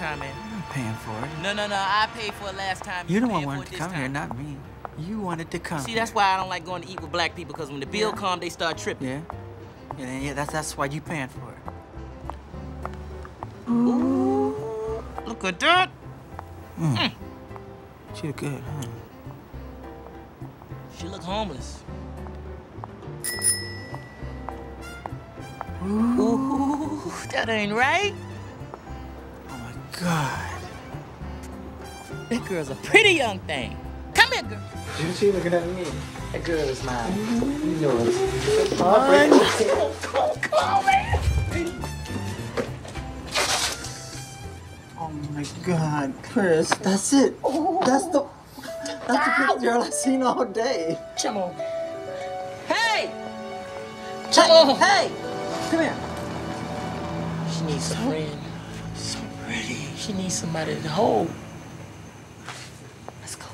paying for it. No, no, no. I paid for it last time. You You the one paying wanted for to come this here, not me. You wanted to come. See, that's why I don't like going to eat with black people, because when the bill Yeah. come, they start tripping. Yeah. And yeah, that's that's why you paying for it. Ooh, look at that. Mm. Hmm. She look good, huh? She look homeless. Ooh. Ooh, that ain't right. My God. That girl's a pretty young thing. Come here, girl. She, she looking at me. That girl is mine. You know it. Oh my God, Chris, that's it. That's the that's the pretty girl I've seen all day. Come on. Hey! Hey, Come on. hey, come here. She needs a friend. So pretty. She needs somebody to hold. Let's go.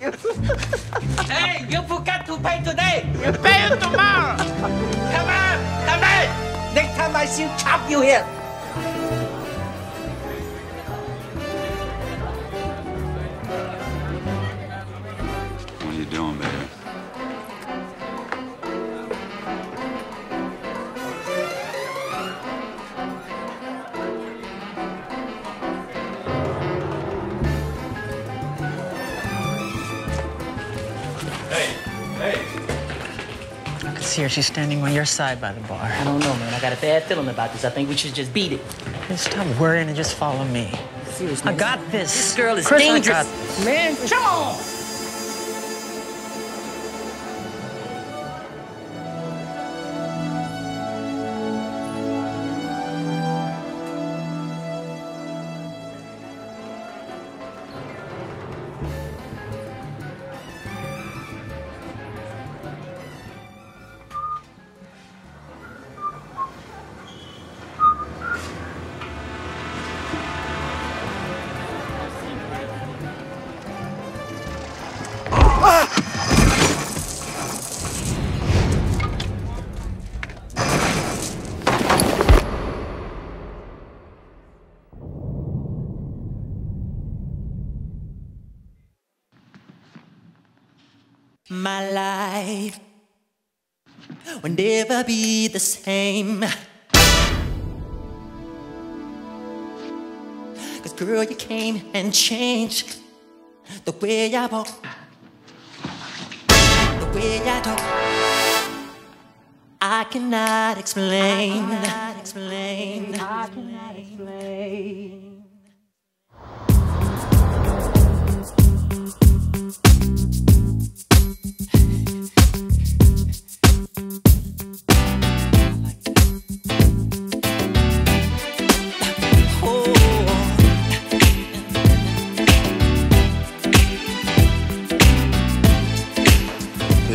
hey, you forgot to pay today. You pay it tomorrow. come on, come on. Next time I see you, chop you here. What are you doing, baby? I can see her. She's standing on your side by the bar. I don't know, man. I got a bad feeling about this. I think we should just beat it. Just stop worrying and just follow me. Seriously. I got this. This girl is Chris, I dangerous. got this. Man, come on. My life will never be the same. Cause girl, you came and changed the way I walk, the way I talk. I cannot explain. I cannot explain. I cannot explain.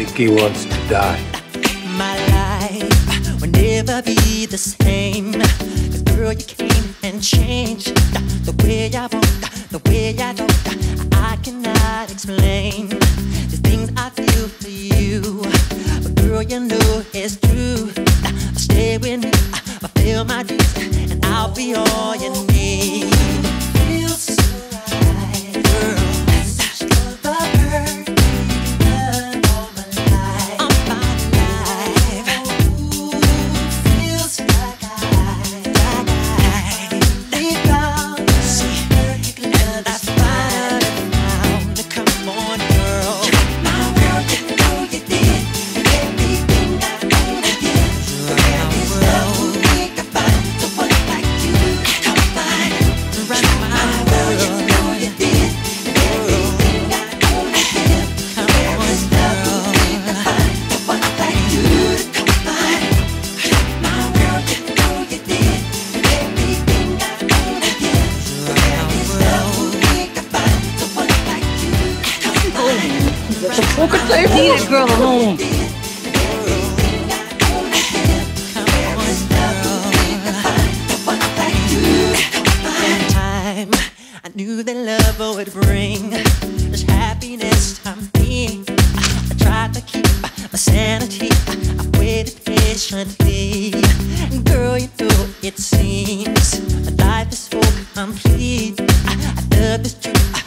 Vicky wants to die. My life will never be the same. Cause girl, you came and changed the way I walk, the way I talk. I cannot explain the things I feel for you. But girl, you know it's true. Stay with me, fulfill my dreams, and I'll be all you need. Leave that girl alone. I knew that love would bring this happiness me. I tried to keep my sanity. I waited patiently. Girl, you know it seems life is so complete. I love is true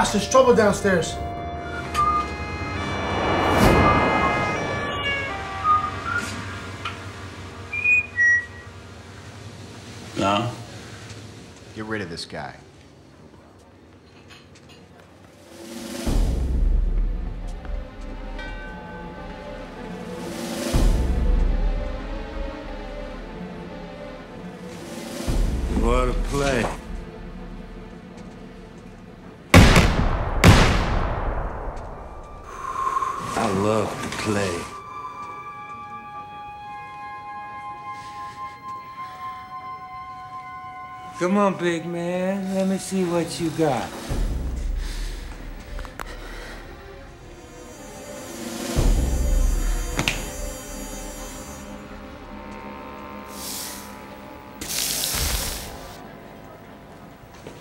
Hey, boss, there's trouble downstairs. No? Get rid of this guy. I love to play. Come on, big man. Let me see what you got.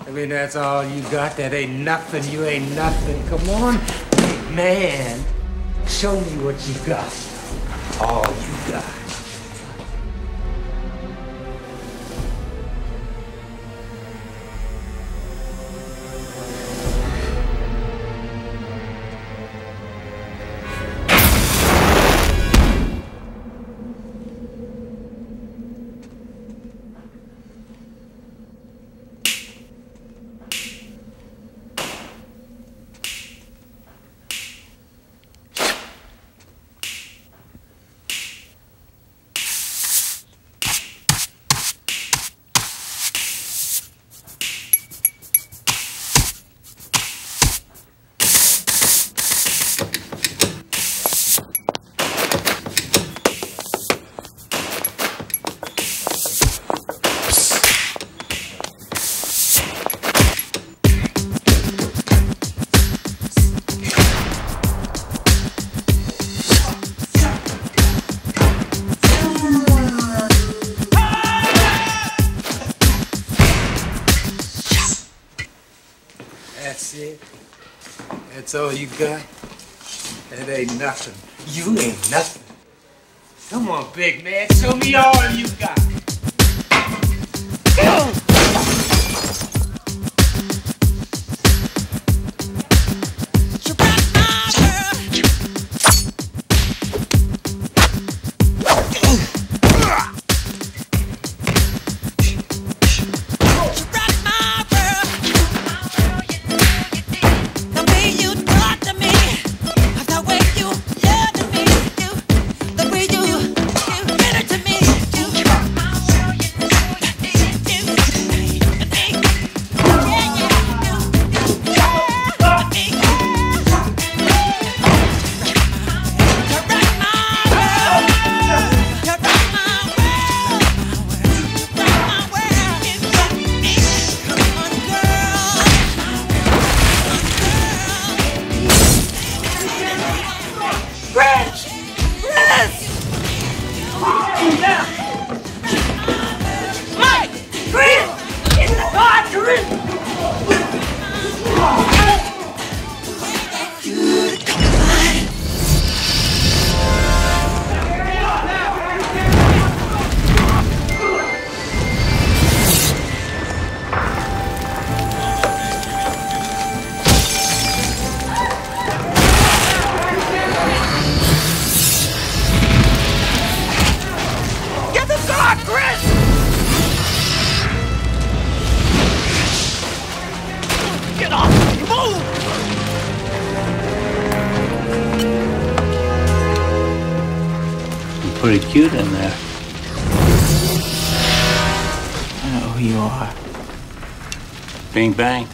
I mean, that's all you got? That ain't nothing. You ain't nothing. Come on, big man. Show me what you got. All you got. That's. That's all you got? That ain't nothing. You ain't nothing. Come on, big man. Show me all you got. Pretty cute in there. I know who you are. Bing bang.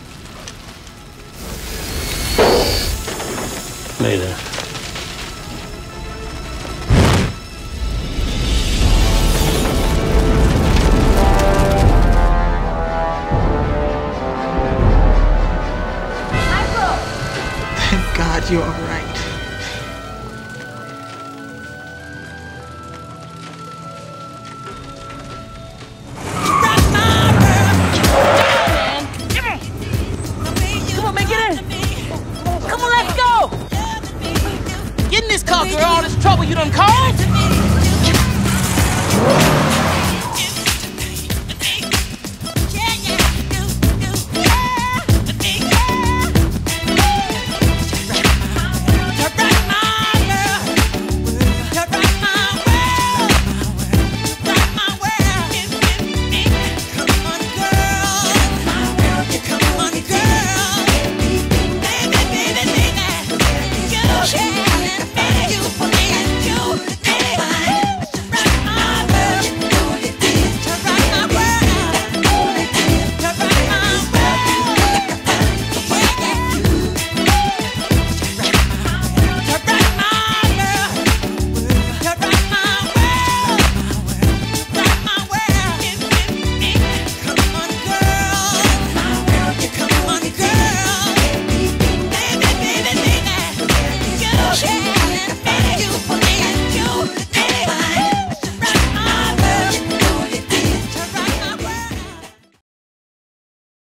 Later. Come